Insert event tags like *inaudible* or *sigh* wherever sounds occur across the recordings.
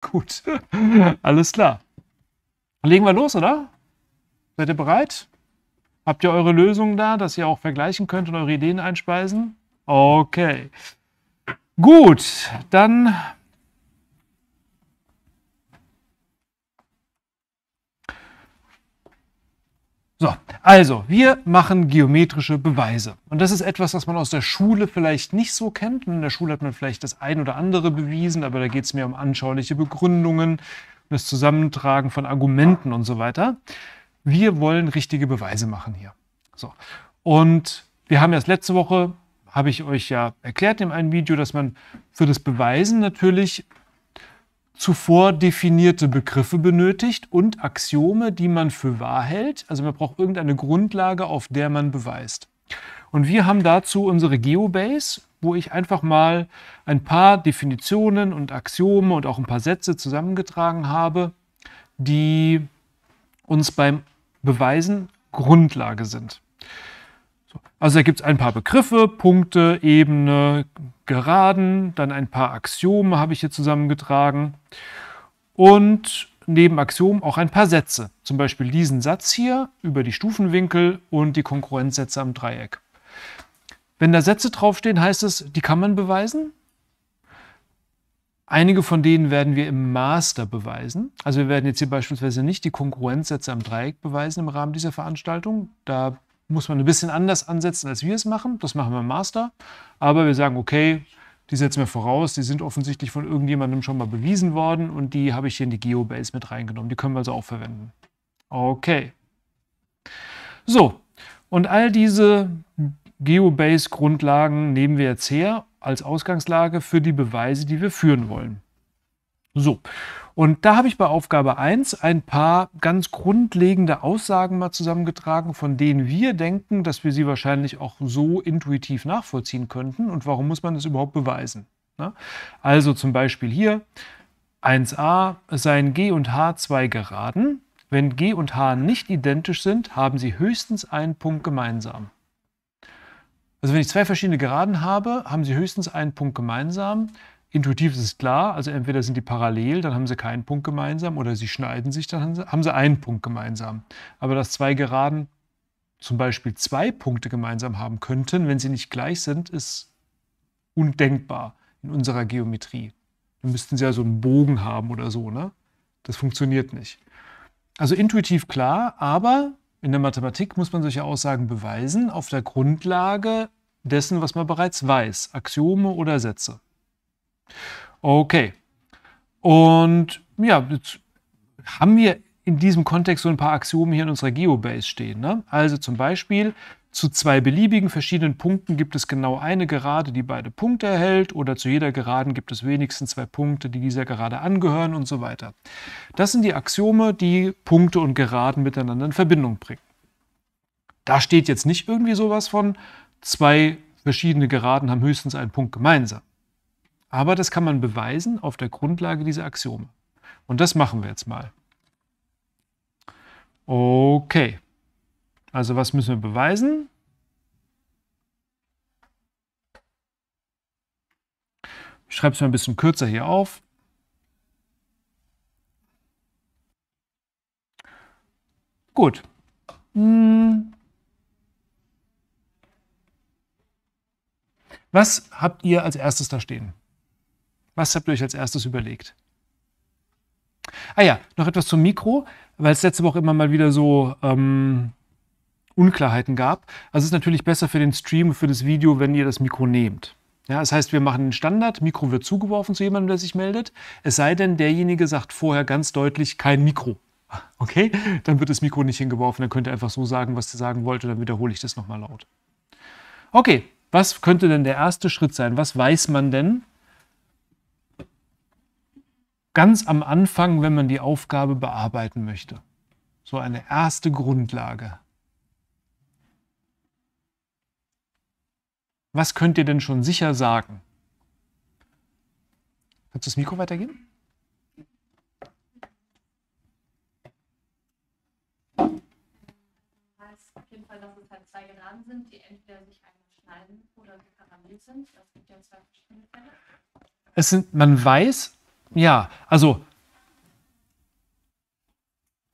*laughs* Gut, alles klar. Legen wir los, oder? Seid ihr bereit? Habt ihr eure Lösungen da, dass ihr auch vergleichen könnt und eure Ideen einspeisen? Okay. Gut, dann So, also, wir machen geometrische Beweise. Und das ist etwas, was man aus der Schule vielleicht nicht so kennt. In der Schule hat man vielleicht das ein oder andere bewiesen, aber da geht es mehr um anschauliche Begründungen, das Zusammentragen von Argumenten und so weiter. Wir wollen richtige Beweise machen hier. So. Und wir haben erst letzte Woche, habe ich euch ja erklärt in einem Video, dass man für das Beweisen natürlich zuvor definierte Begriffe benötigt und Axiome, die man für wahr hält. Also man braucht irgendeine Grundlage, auf der man beweist. Und wir haben dazu unsere Geobase, wo ich einfach mal ein paar Definitionen und Axiome und auch ein paar Sätze zusammengetragen habe, die uns beim Beweisen Grundlage sind. Also da gibt es ein paar Begriffe, Punkte, Ebene, Geraden, dann ein paar Axiome habe ich hier zusammengetragen und neben Axiomen auch ein paar Sätze. Zum Beispiel diesen Satz hier über die Stufenwinkel und die Konkurrenzsätze am Dreieck. Wenn da Sätze draufstehen, heißt es, die kann man beweisen. Einige von denen werden wir im Master beweisen. Also wir werden jetzt hier beispielsweise nicht die Konkurrenzsätze am Dreieck beweisen im Rahmen dieser Veranstaltung. Da muss man ein bisschen anders ansetzen, als wir es machen. Das machen wir im Master. Aber wir sagen, okay, die setzen wir voraus, die sind offensichtlich von irgendjemandem schon mal bewiesen worden und die habe ich hier in die Geobase mit reingenommen. Die können wir also auch verwenden. Okay. So, und all diese Geobase-Grundlagen nehmen wir jetzt her als Ausgangslage für die Beweise, die wir führen wollen. So, und da habe ich bei Aufgabe 1 ein paar ganz grundlegende Aussagen mal zusammengetragen, von denen wir denken, dass wir sie wahrscheinlich auch so intuitiv nachvollziehen könnten. Und warum muss man das überhaupt beweisen? Also zum Beispiel hier 1a, seien G und H zwei Geraden. Wenn G und H nicht identisch sind, haben sie höchstens einen Punkt gemeinsam. Also wenn ich zwei verschiedene Geraden habe, haben sie höchstens einen Punkt gemeinsam. Intuitiv ist es klar, also entweder sind die parallel, dann haben sie keinen Punkt gemeinsam, oder sie schneiden sich, dann haben sie, haben sie einen Punkt gemeinsam. Aber dass zwei Geraden zum Beispiel zwei Punkte gemeinsam haben könnten, wenn sie nicht gleich sind, ist undenkbar in unserer Geometrie. Dann müssten sie ja so einen Bogen haben oder so, ne? Das funktioniert nicht. Also intuitiv klar, aber in der Mathematik muss man solche Aussagen beweisen auf der Grundlage dessen, was man bereits weiß, Axiome oder Sätze. Okay. Und ja, jetzt haben wir in diesem Kontext so ein paar Axiome hier in unserer Geobase stehen. Ne? Also zum Beispiel, zu zwei beliebigen verschiedenen Punkten gibt es genau eine Gerade, die beide Punkte erhält oder zu jeder Geraden gibt es wenigstens zwei Punkte, die dieser Gerade angehören und so weiter. Das sind die Axiome, die Punkte und Geraden miteinander in Verbindung bringen. Da steht jetzt nicht irgendwie sowas von, zwei verschiedene Geraden haben höchstens einen Punkt gemeinsam. Aber das kann man beweisen auf der Grundlage dieser Axiome. Und das machen wir jetzt mal. Okay. Also was müssen wir beweisen? Ich schreibe es mal ein bisschen kürzer hier auf. Gut. Hm. Was habt ihr als erstes da stehen? Was habt ihr euch als erstes überlegt? Ah ja, noch etwas zum Mikro, weil es letzte Woche immer mal wieder so ähm, Unklarheiten gab. Also es ist natürlich besser für den Stream für das Video, wenn ihr das Mikro nehmt. Ja, das heißt, wir machen einen Standard, Mikro wird zugeworfen zu jemandem, der sich meldet. Es sei denn, derjenige sagt vorher ganz deutlich kein Mikro. Okay, dann wird das Mikro nicht hingeworfen. Dann könnt ihr einfach so sagen, was ihr sagen wollt, und dann wiederhole ich das nochmal laut. Okay, was könnte denn der erste Schritt sein? Was weiß man denn, ganz am Anfang, wenn man die Aufgabe bearbeiten möchte. So eine erste Grundlage. Was könnt ihr denn schon sicher sagen? Kannst du das Mikro weitergeben? heißt auf jeden Fall, dass es halt zwei Geraden sind, die entweder sich einmal schneiden oder parallel sind. Das gibt ja zwei verschiedene Fälle. Es sind, man weiß, Ja, also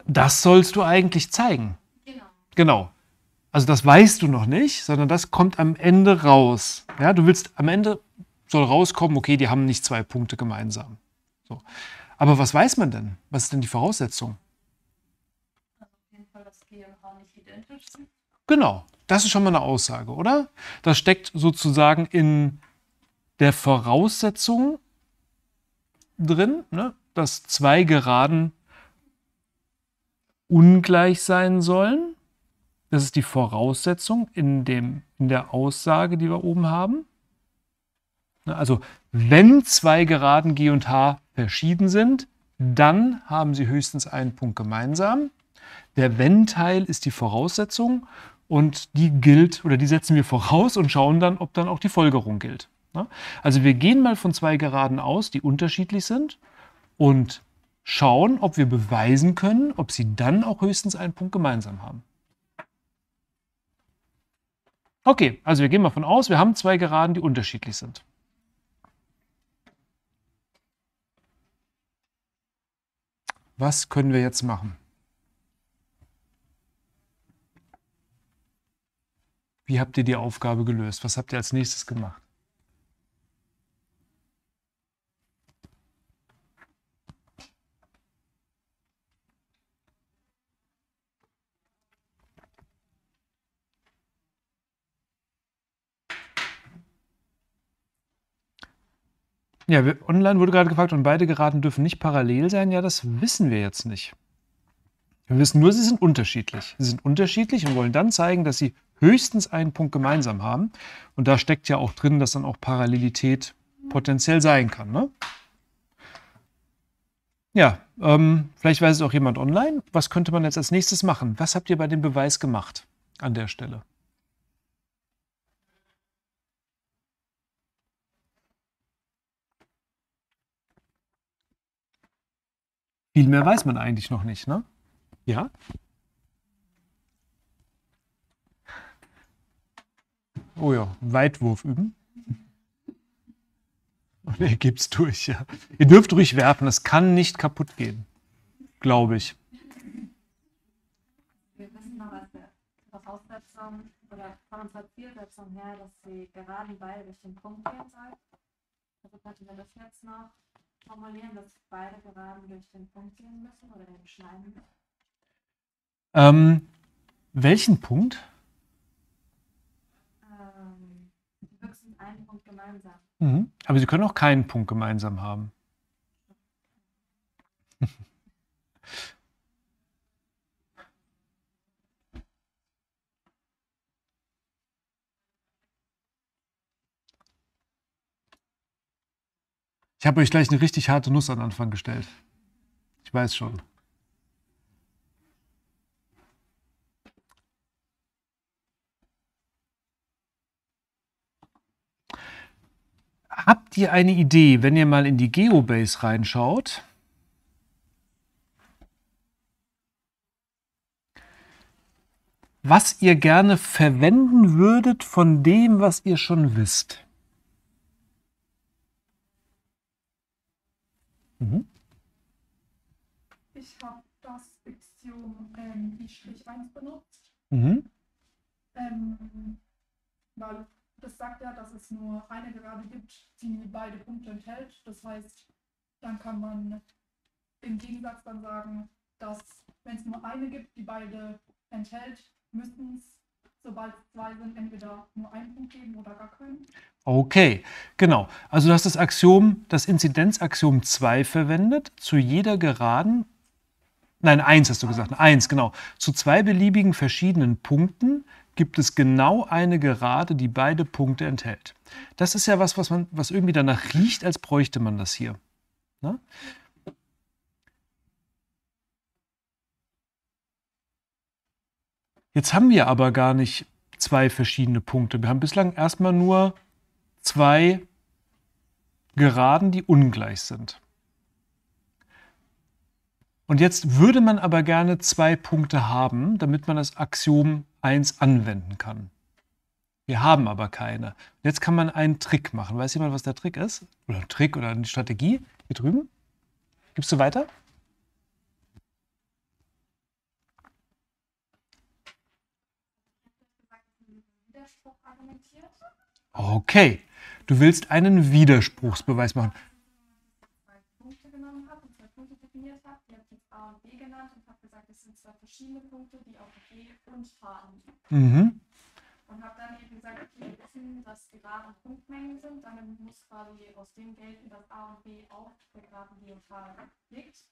das sollst du eigentlich zeigen. Genau. Genau. Also das weißt du noch nicht, sondern das kommt am Ende raus. Ja, du willst am Ende soll rauskommen, okay, die haben nicht zwei Punkte gemeinsam. So. Aber was weiß man denn? Was ist denn die Voraussetzung? Auf jeden Fall, dass G und H nicht identisch sind. Genau, das ist schon mal eine Aussage, oder? Das steckt sozusagen in der Voraussetzung drin, ne? dass zwei Geraden ungleich sein sollen. Das ist die Voraussetzung in, dem, in der Aussage, die wir oben haben. Ne, Also wenn zwei Geraden G und H verschieden sind, dann haben sie höchstens einen Punkt gemeinsam. Der Wenn-Teil ist die Voraussetzung und die gilt oder die setzen wir voraus und schauen dann, ob dann auch die Folgerung gilt. Ne? Also wir gehen mal von zwei Geraden aus, die unterschiedlich sind und schauen, ob wir beweisen können, ob sie dann auch höchstens einen Punkt gemeinsam haben. Okay, also wir gehen mal von aus, wir haben zwei Geraden, die unterschiedlich sind. Was können wir jetzt machen? Wie habt ihr die Aufgabe gelöst? Was habt ihr als nächstes gemacht? Ja, wir, online wurde gerade gefragt, und beide Geraden dürfen nicht parallel sein. Ja, das wissen wir jetzt nicht. Wir wissen nur, sie sind unterschiedlich. Sie sind unterschiedlich und wollen dann zeigen, dass sie höchstens einen Punkt gemeinsam haben. Und da steckt ja auch drin, dass dann auch Parallelität potenziell sein kann. Ne? Ja, ähm, vielleicht weiß es auch jemand online. Was könnte man jetzt als nächstes machen? Was habt ihr bei dem Beweis gemacht an der Stelle? Viel mehr weiß man eigentlich noch nicht, ne? Ja? Oh ja, Weitwurf üben. Und er gibt's durch, ja. Ihr dürft ruhig werfen, es kann nicht kaputt gehen. Glaube ich. Wir wissen noch aus der Voraussetzung oder von unserer Zielsetzung her, dass die geraden beide durch den Punkt gehen sollen. Also könnten wir das jetzt noch formulieren, dass beide geraden durch den Punkt gehen müssen oder den schneiden müssen. Ähm, welchen Punkt? Ähm, höchstens einen Punkt gemeinsam. Mhm. Aber Sie können auch keinen Punkt gemeinsam haben. Ich habe euch gleich eine richtig harte Nuss an Anfang gestellt. Ich weiß schon. Habt ihr eine Idee, wenn ihr mal in die Geobase reinschaut? Was ihr gerne verwenden würdet von dem, was ihr schon wisst? Mhm. Ich habe das Axiom ähm, I'1 benutzt, Mhm. ähm, weil das sagt ja, dass es nur eine Gerade gibt, die beide Punkte enthält. Das heißt, dann kann man im Gegensatz dann sagen, dass wenn es nur eine gibt, die beide enthält, müssten es, sobald es zwei sind, entweder nur einen Punkt geben oder gar keinen. Okay, genau. Also du hast das Axiom, das Inzidenzaxiom 2 verwendet, zu jeder Geraden, nein, 1 hast du gesagt, 1, genau. Zu zwei beliebigen verschiedenen Punkten gibt es genau eine Gerade, die beide Punkte enthält. Das ist ja was, was, man, was irgendwie danach riecht, als bräuchte man das hier. Ne? Jetzt haben wir aber gar nicht zwei verschiedene Punkte. Wir haben bislang erstmal nur zwei Geraden, die ungleich sind. Und jetzt würde man aber gerne zwei Punkte haben, damit man das Axiom 1 anwenden kann. Wir haben aber keine. Jetzt kann man einen Trick machen. Weiß jemand, was der Trick ist? Oder ein Trick oder eine Strategie? Hier drüben? Gibst du weiter? Widerspruch argumentiert. Okay. Du willst einen Widerspruchsbeweis machen. zwei Punkte genommen habe und zwei Punkte definiert habe. Habe ich jetzt A und B genannt und habe gesagt, es sind zwei verschiedene Punkte, die auf G und H liegen. Mhm. Und habe dann eben gesagt, okay, wir wissen, dass Geraden Punktmengen sind. Damit muss quasi aus dem gelten, dass A und B auf der Geraden G und H liegt.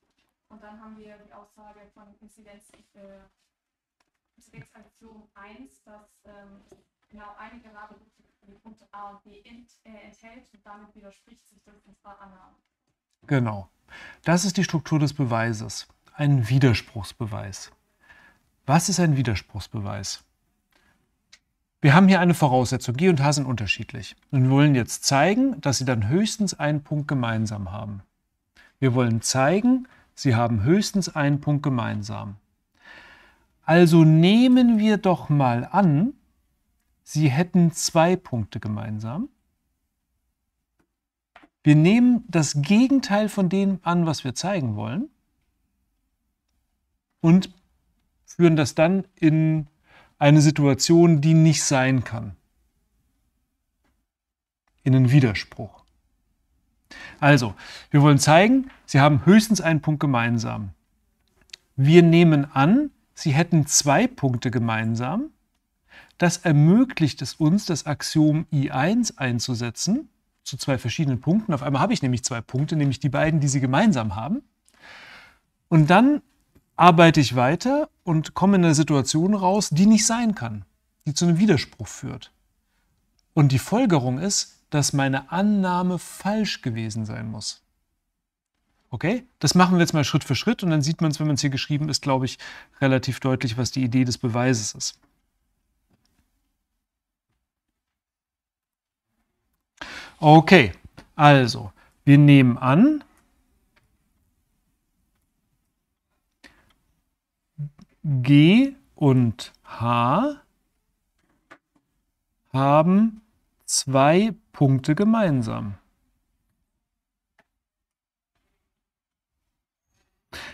Und dann haben wir die Aussage von Inzidenz, äh, Inzidenzaktion 1, dass ähm, genau eine Gerade Punkte A und B äh, enthält und damit widerspricht sich das unserer Annahme. Genau. Das ist die Struktur des Beweises. Ein Widerspruchsbeweis. Was ist ein Widerspruchsbeweis? Wir haben hier eine Voraussetzung. G und H sind unterschiedlich. Und wir wollen jetzt zeigen, dass sie dann höchstens einen Punkt gemeinsam haben. Wir wollen zeigen, sie haben höchstens einen Punkt gemeinsam. Also nehmen wir doch mal an, sie hätten zwei Punkte gemeinsam. Wir nehmen das Gegenteil von dem an, was wir zeigen wollen und führen das dann in eine Situation, die nicht sein kann. In einen Widerspruch. Also, wir wollen zeigen, sie haben höchstens einen Punkt gemeinsam. Wir nehmen an, sie hätten zwei Punkte gemeinsam. Das ermöglicht es uns, das Axiom I1 einzusetzen zu zwei verschiedenen Punkten. Auf einmal habe ich nämlich zwei Punkte, nämlich die beiden, die sie gemeinsam haben. Und dann arbeite ich weiter und komme in eine Situation raus, die nicht sein kann, die zu einem Widerspruch führt. Und die Folgerung ist, dass meine Annahme falsch gewesen sein muss. Okay? Das machen wir jetzt mal Schritt für Schritt und dann sieht man es, wenn man es hier geschrieben ist, glaube ich, relativ deutlich, was die Idee des Beweises ist. Okay, also, wir nehmen an, G und H haben zwei Punkte gemeinsam.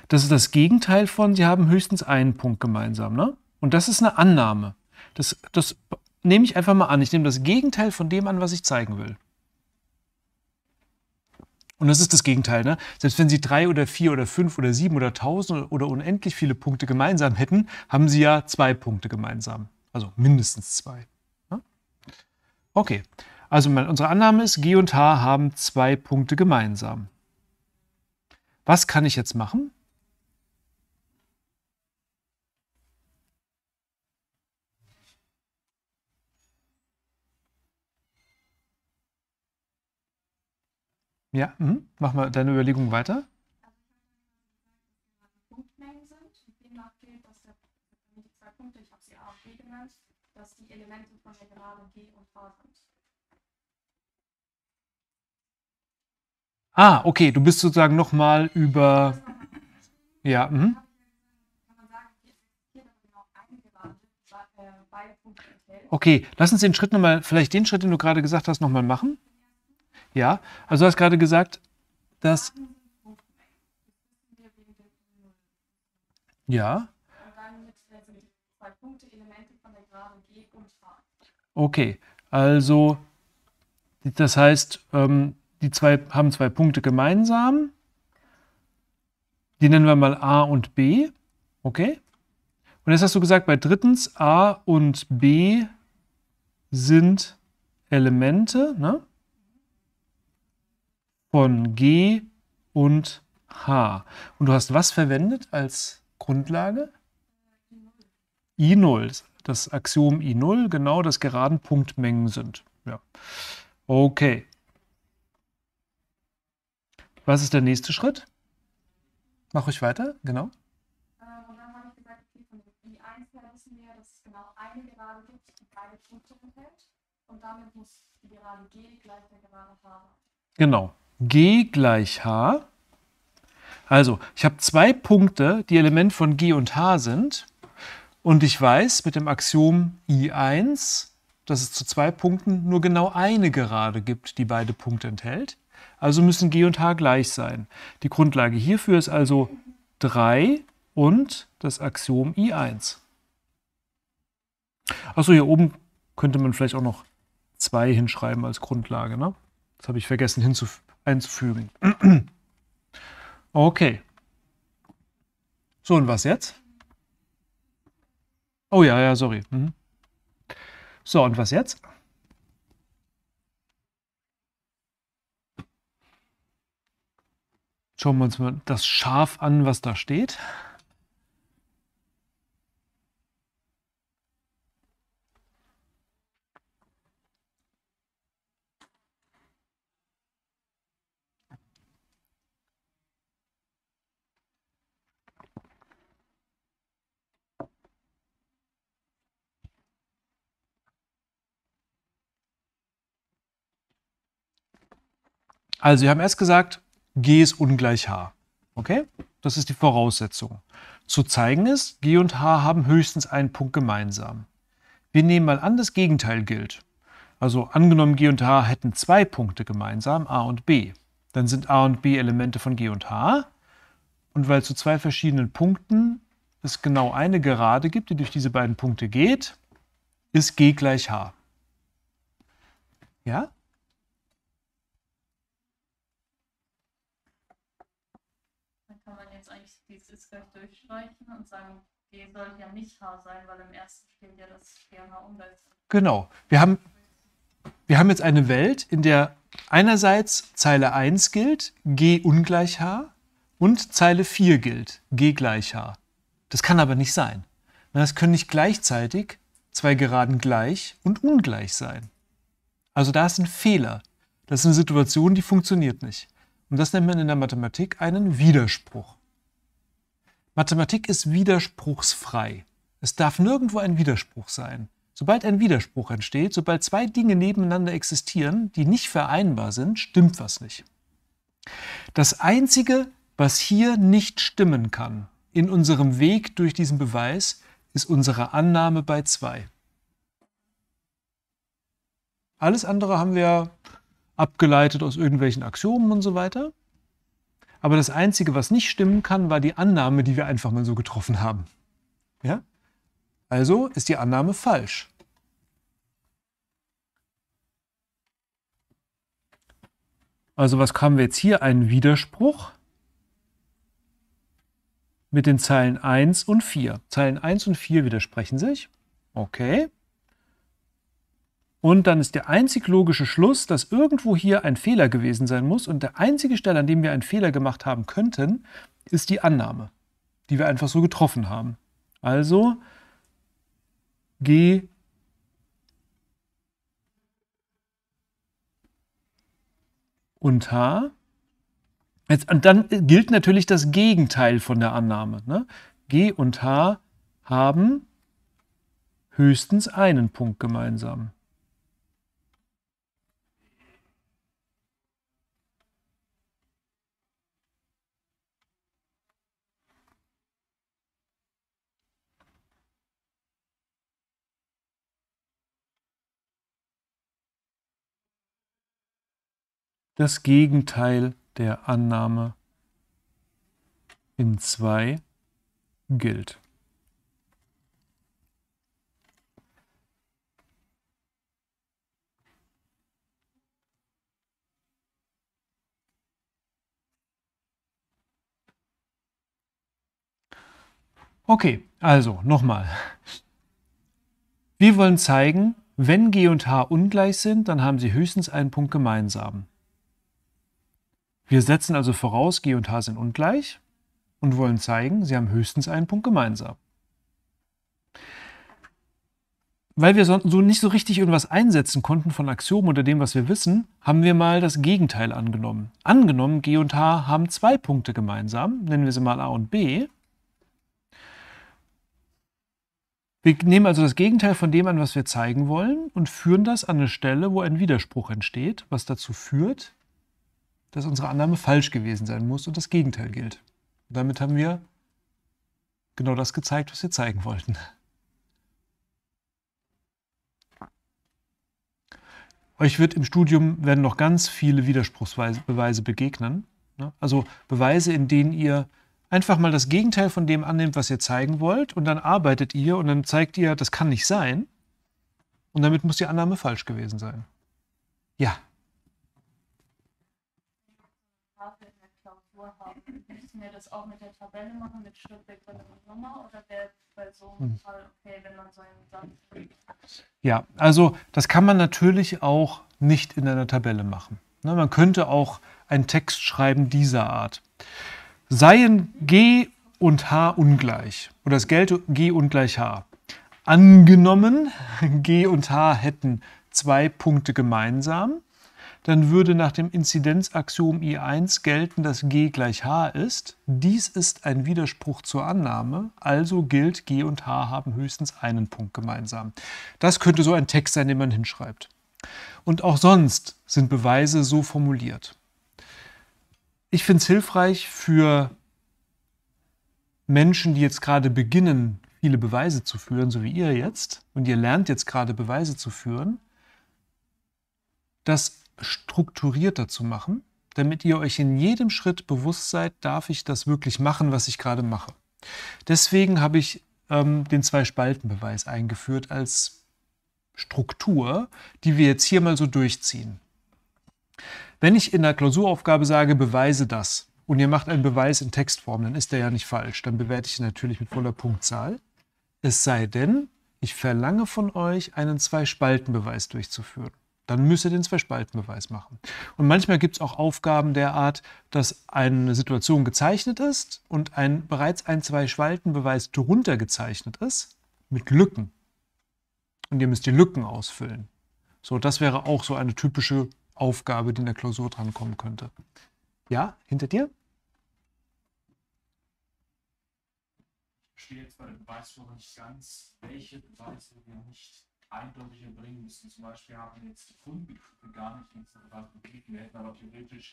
Das ist das Gegenteil von, sie haben höchstens einen Punkt gemeinsam. Ne? Und das ist eine Annahme. Das, das nehme ich einfach mal an. Ich nehme das Gegenteil von dem an, was ich zeigen will. Und das ist das Gegenteil. Ne? Selbst wenn Sie drei oder vier oder fünf oder sieben oder tausend oder unendlich viele Punkte gemeinsam hätten, haben Sie ja zwei Punkte gemeinsam. Also mindestens zwei. Ne? Okay, also unsere Annahme ist, G und H haben zwei Punkte gemeinsam. Was kann ich jetzt machen? Ja, mhm. mach mal deine Überlegung weiter. Punktmengen sind demnach gilt, dass der, die zwei Punkte, ich habe sie A und B genannt, dass die Elemente von der Gerade G und H sind. Ah, okay, du bist sozusagen nochmal über. Ja, mhm. Äh. Okay, lass uns den Schritt nochmal, vielleicht den Schritt, den du gerade gesagt hast, nochmal machen. Ja, also du hast gerade gesagt, dass. Ja, okay. Also, das heißt, ähm, die zwei haben zwei Punkte gemeinsam. Die nennen wir mal A und B. Okay? Und jetzt hast du gesagt, bei drittens, A und B sind Elemente ne? Von G und H. Und du hast was verwendet als Grundlage? I0, das Axiom I0, genau, das geraden Punktmengen sind. Ja. Okay. Was ist der nächste Schritt? Mach ruhig weiter, genau. Und dann habe ich gesagt, okay, von dem I1 her wissen wir, dass es eine Gerade gibt, die beide Punkte enthält. Und damit muss die Gerade G gleich der Gerade H. Genau. G gleich H. Also, ich habe zwei Punkte, die Element von G und H sind. Und ich weiß mit dem Axiom I1, dass es zu zwei Punkten nur genau eine Gerade gibt, die beide Punkte enthält. Also müssen G und H gleich sein. Die Grundlage hierfür ist also 3 und das Axiom I1. Achso, hier oben könnte man vielleicht auch noch 2 hinschreiben als Grundlage. Ne? Das habe ich vergessen einzufügen. Okay. So, und was jetzt? Oh ja, ja, sorry. Mhm. So, und was jetzt? Schauen wir uns mal das Schaf an, was da steht. Also, wir haben erst gesagt, G ist ungleich H. Okay? Das ist die Voraussetzung. Zu zeigen ist, G und H haben höchstens einen Punkt gemeinsam. Wir nehmen mal an, das Gegenteil gilt. Also angenommen, G und H hätten zwei Punkte gemeinsam, A und B. Dann sind A und B Elemente von G und H. Und weil zu zwei verschiedenen Punkten es genau eine Gerade gibt, die durch diese beiden Punkte geht, ist G gleich H. Ja? Durchstreichen und sagen, G sollte ja nicht H sein, weil im ersten steht ja das G und H ungleich sind. Genau. Wir haben, wir haben jetzt eine Welt, in der einerseits Zeile 1 gilt, G ungleich H, und Zeile 4 gilt, G gleich H. Das kann aber nicht sein. Das können nicht gleichzeitig zwei Geraden gleich und ungleich sein. Also da ist ein Fehler. Das ist eine Situation, die funktioniert nicht. Und das nennt man in der Mathematik einen Widerspruch. Mathematik ist widerspruchsfrei. Es darf nirgendwo ein Widerspruch sein. Sobald ein Widerspruch entsteht, sobald zwei Dinge nebeneinander existieren, die nicht vereinbar sind, stimmt was nicht. Das Einzige, was hier nicht stimmen kann, in unserem Weg durch diesen Beweis, ist unsere Annahme bei 2. Alles andere haben wir abgeleitet aus irgendwelchen Axiomen und so weiter. Aber das Einzige, was nicht stimmen kann, war die Annahme, die wir einfach mal so getroffen haben. Ja? Also ist die Annahme falsch. Also was haben wir jetzt hier? Einen Widerspruch mit den Zeilen 1 und 4. Zeilen 1 und 4 widersprechen sich. Okay. Und dann ist der einzig logische Schluss, dass irgendwo hier ein Fehler gewesen sein muss. Und der einzige Stelle, an dem wir einen Fehler gemacht haben könnten, ist die Annahme, die wir einfach so getroffen haben. Also G und H. Jetzt, und dann gilt natürlich das Gegenteil von der Annahme. Ne? G und H haben höchstens einen Punkt gemeinsam. Das Gegenteil der Annahme in 2 gilt. Okay, also nochmal. Wir wollen zeigen, wenn G und H ungleich sind, dann haben sie höchstens einen Punkt gemeinsam. Wir setzen also voraus, G und H sind ungleich und wollen zeigen, sie haben höchstens einen Punkt gemeinsam. Weil wir so nicht so richtig irgendwas einsetzen konnten von Axiomen oder dem, was wir wissen, haben wir mal das Gegenteil angenommen. Angenommen, G und H haben zwei Punkte gemeinsam, nennen wir sie mal A und B. Wir nehmen also das Gegenteil von dem an, was wir zeigen wollen und führen das an eine Stelle, wo ein Widerspruch entsteht, was dazu führt, dass unsere Annahme falsch gewesen sein muss und das Gegenteil gilt. Und damit haben wir genau das gezeigt, was wir zeigen wollten. euch wird im Studium werden noch ganz viele Widerspruchsbeweise begegnen. Ne? Also Beweise, in denen ihr einfach mal das Gegenteil von dem annimmt, was ihr zeigen wollt, und dann arbeitet ihr und dann zeigt ihr, das kann nicht sein. Und damit muss die Annahme falsch gewesen sein. Ja. Müssen wir das auch mit der Tabelle machen, mit Schritt, Begriff und Nummer? Oder wäre bei so einem hm. Fall okay, wenn man so einen Satz. Ja, also das kann man natürlich auch nicht in einer Tabelle machen. Ne, man könnte auch einen Text schreiben dieser Art. Seien G und H ungleich oder es gelte G ungleich H. Angenommen, G und H hätten zwei Punkte gemeinsam, dann würde nach dem Inzidenzaxiom I1 gelten, dass G gleich H ist. Dies ist ein Widerspruch zur Annahme, also gilt G und H haben höchstens einen Punkt gemeinsam. Das könnte so ein Text sein, den man hinschreibt. Und auch sonst sind Beweise so formuliert. Ich finde es hilfreich für Menschen, die jetzt gerade beginnen, viele Beweise zu führen, so wie ihr jetzt, und ihr lernt jetzt gerade Beweise zu führen, das strukturierter zu machen, damit ihr euch in jedem Schritt bewusst seid, darf ich das wirklich machen, was ich gerade mache. Deswegen habe ich ähm, den Zwei-Spalten-Beweis eingeführt als Struktur, die wir jetzt hier mal so durchziehen. Wenn ich in der Klausuraufgabe sage, beweise das, und ihr macht einen Beweis in Textform, dann ist der ja nicht falsch. Dann bewerte ich ihn natürlich mit voller Punktzahl. Es sei denn, ich verlange von euch, einen Zwei-Spalten-Beweis durchzuführen dann müsst ihr den Zwei-Spalten-Beweis machen. Und manchmal gibt es auch Aufgaben der Art, dass eine Situation gezeichnet ist und ein bereits ein Zwei-Spalten-Beweis drunter gezeichnet ist, mit Lücken. Und ihr müsst die Lücken ausfüllen. So, das wäre auch so eine typische Aufgabe, die in der Klausur drankommen könnte. Ja, hinter dir? Ich verstehe jetzt bei der Beweisführung nicht ganz, welche Beweise wir nicht eindeutig erbringen müssen. Zum Beispiel haben wir jetzt die Fundbegriffe gar nicht in Bereich begriffen. Wir hätten aber theoretisch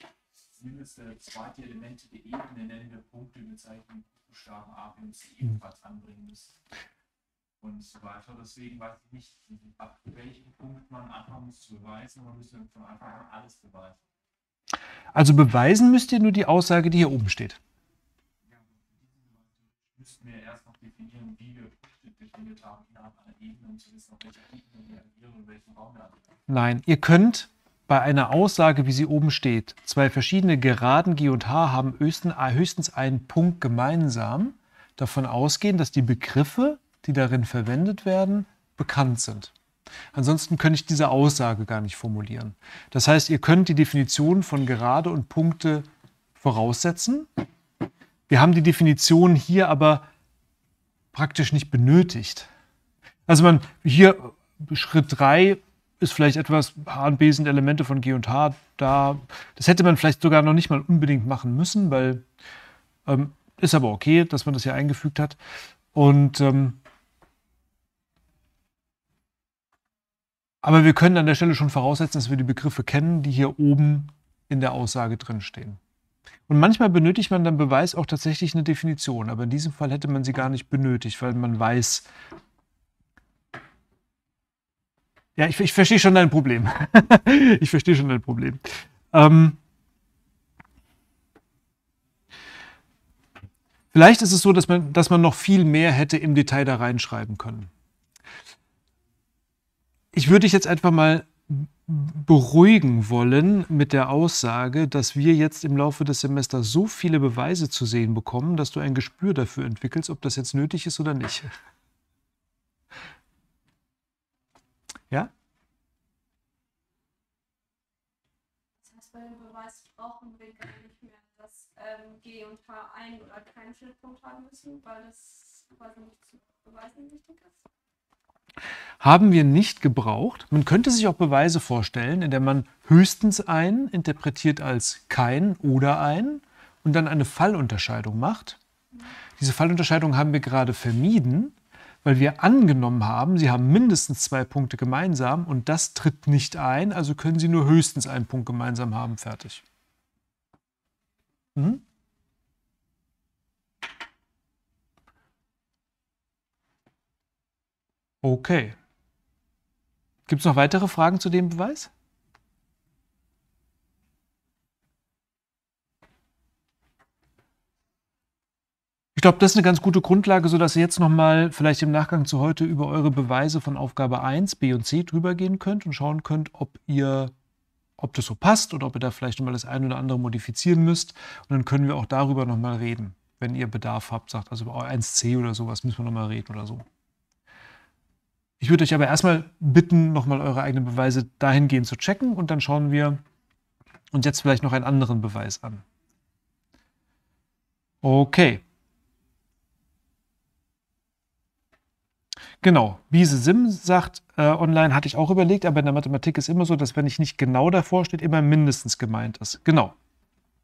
zumindest äh, zweite Elemente der Ebene nennen wir Punkte, bezeichnen Buchstaben A, wir müssen ebenfalls anbringen müssen. Und so weiter. Deswegen weiß ich nicht, ab welchem Punkt man anfangen muss zu beweisen, man müsste von Anfang an alles beweisen. Also beweisen müsst ihr nur die Aussage, die hier oben steht. Müssten wir erst noch definieren, wie wir Punkte definiert haben innerhalb einer Ebene, um zu wissen, auf welcher Ebene wir agieren und welchen Raum wir agieren. Nein, ihr könnt bei einer Aussage, wie sie oben steht, zwei verschiedene Geraden G und H haben höchstens einen Punkt gemeinsam, davon ausgehen, dass die Begriffe, die darin verwendet werden, bekannt sind. Ansonsten könnte ich diese Aussage gar nicht formulieren. Das heißt, ihr könnt die Definition von Gerade und Punkte voraussetzen. Wir haben die Definition hier aber praktisch nicht benötigt. Also man hier Schritt 3 ist vielleicht etwas, H und B sind Elemente von G und H. Da, das hätte man vielleicht sogar noch nicht mal unbedingt machen müssen, weil ähm, ist aber okay, dass man das hier eingefügt hat. Und ähm, aber wir können an der Stelle schon voraussetzen, dass wir die Begriffe kennen, die hier oben in der Aussage drinstehen. Und manchmal benötigt man dann Beweis auch tatsächlich eine Definition, aber in diesem Fall hätte man sie gar nicht benötigt, weil man weiß. Ja, ich, ich verstehe schon dein Problem. *laughs* ich verstehe schon dein Problem. Ähm, vielleicht ist es so, dass man, dass man noch viel mehr hätte im Detail da reinschreiben können. Ich würde dich jetzt einfach mal beruhigen wollen mit der Aussage, dass wir jetzt im Laufe des Semesters so viele Beweise zu sehen bekommen, dass du ein Gespür dafür entwickelst, ob das jetzt nötig ist oder nicht. Ja? Das heißt, bei dem Beweis brauchen wir gar nicht mehr, dass ähm, G und H einen oder keinen Schnittpunkt haben müssen, weil das quasi nicht zu beweisen wichtig ist haben wir nicht gebraucht. Man könnte sich auch Beweise vorstellen, in der man höchstens ein interpretiert als kein oder ein und dann eine Fallunterscheidung macht. Diese Fallunterscheidung haben wir gerade vermieden, weil wir angenommen haben, sie haben mindestens zwei Punkte gemeinsam und das tritt nicht ein, also können sie nur höchstens einen Punkt gemeinsam haben. Fertig. Mhm. Okay. Gibt es noch weitere Fragen zu dem Beweis? Ich glaube, das ist eine ganz gute Grundlage, sodass ihr jetzt nochmal vielleicht im Nachgang zu heute über eure Beweise von Aufgabe 1, B und C drüber gehen könnt und schauen könnt, ob ihr, ob das so passt oder ob ihr da vielleicht nochmal das eine oder andere modifizieren müsst. Und dann können wir auch darüber nochmal reden, wenn ihr Bedarf habt, sagt also über 1c oder sowas müssen wir nochmal reden oder so. Ich würde euch aber erstmal bitten, nochmal eure eigenen Beweise dahingehend zu checken und dann schauen wir uns jetzt vielleicht noch einen anderen Beweis an. Okay. Genau, Wiese Sim sagt äh, online, hatte ich auch überlegt, aber in der Mathematik ist immer so, dass wenn ich nicht genau davor steht, immer mindestens gemeint ist. Genau.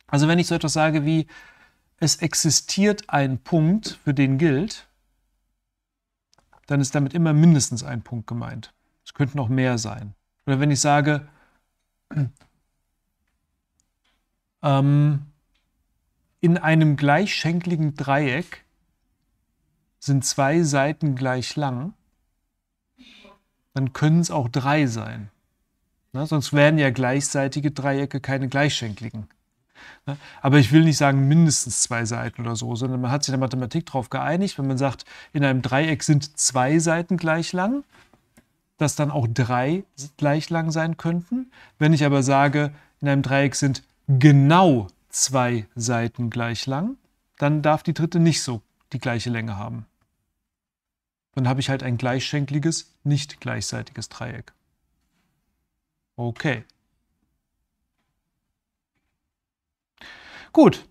Also wenn ich so etwas sage wie, es existiert ein Punkt, für den gilt, dann ist damit immer mindestens ein Punkt gemeint. Es könnten auch mehr sein. Oder wenn ich sage, *clears throat* ähm, in einem gleichschenkligen Dreieck sind zwei Seiten gleich lang, dann können es auch drei sein. Na, sonst wären ja gleichseitige Dreiecke keine gleichschenkligen. Na, aber ich will nicht sagen mindestens zwei Seiten oder so, sondern man hat sich in der Mathematik darauf geeinigt, wenn man sagt, in einem Dreieck sind zwei Seiten gleich lang, dass dann auch drei gleich lang sein könnten. Wenn ich aber sage, in einem Dreieck sind genau zwei Seiten gleich lang, dann darf die dritte nicht so die gleiche Länge haben dann habe ich halt ein gleichschenkliges, nicht gleichseitiges Dreieck. Okay. Gut,